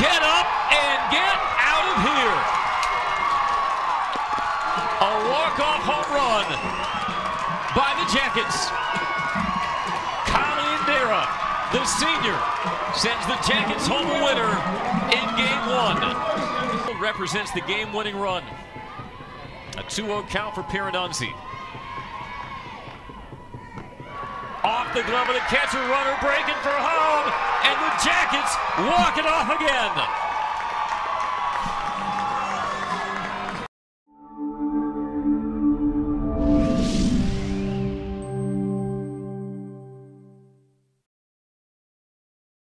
Get up and get out of here. A walk-off home run by the Jackets. Colin Dara, the senior, sends the Jackets home a winner in game one. Represents the game-winning run. A 2-0 count for Piranunzi. Off the glove of the catcher, runner breaking for home. Jackets walk it off again.